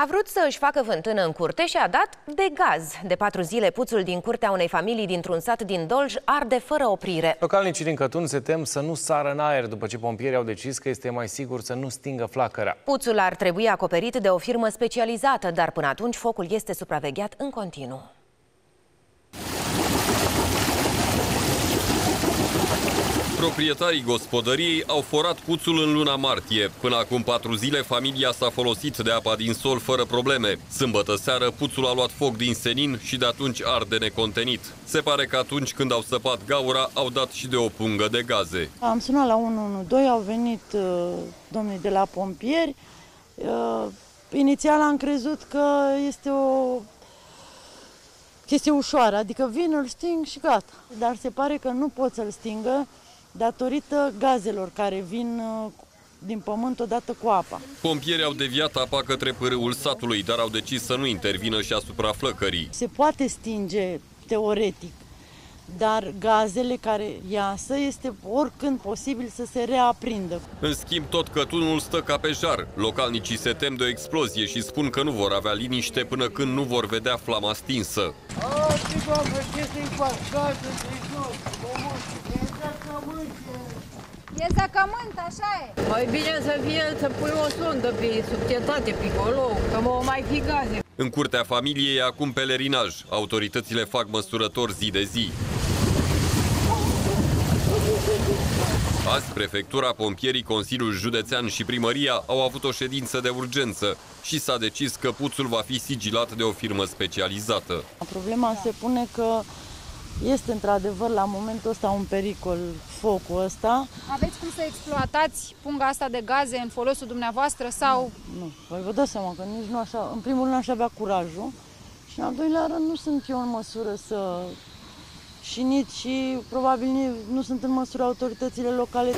A vrut să își facă fântână în curte și a dat de gaz. De patru zile, puțul din curtea unei familii dintr-un sat din Dolj arde fără oprire. Localnicii din Cătun se tem să nu sară în aer după ce pompierii au decis că este mai sigur să nu stingă flacăra. Puțul ar trebui acoperit de o firmă specializată, dar până atunci focul este supravegheat în continuu. Proprietarii gospodăriei au forat puțul în luna martie. Până acum patru zile, familia s-a folosit de apa din sol fără probleme. Sâmbătă seară, puțul a luat foc din senin și de atunci arde necontenit. Se pare că atunci când au săpat gaura, au dat și de o pungă de gaze. Am sunat la 112, au venit uh, domnii de la pompieri. Uh, inițial am crezut că este o chestie ușoară, adică vin, îl sting și gata. Dar se pare că nu pot să-l stingă datorită gazelor care vin uh, din pământ odată cu apa. Pompierii au deviat apa către pârâul satului, dar au decis să nu intervină și asupra flăcării. Se poate stinge teoretic, dar gazele care iasă este oricând posibil să se reaprindă. În schimb, tot cătunul stă ca pe jar. Localnicii se tem de o explozie și spun că nu vor avea liniște până când nu vor vedea flama stinsă. E săcământ, așa e. Mai bine să fie să pui o sondă pe subțietate, pe acolo, că mă mai fi gaze. În curtea familiei e acum pelerinaj. Autoritățile fac măsurători zi de zi. Azi, prefectura, pompierii, Consiliul Județean și primăria au avut o ședință de urgență și s-a decis că puțul va fi sigilat de o firmă specializată. Problema se pune că este într-adevăr la momentul ăsta un pericol focul ăsta. Aveți cum să exploatați punga asta de gaze în folosul dumneavoastră sau... Nu, voi vă dați seama că nici nu așa, în primul rând aș avea curajul și în al doilea rând nu sunt eu în măsură să și nici probabil nu sunt în măsură autoritățile locale.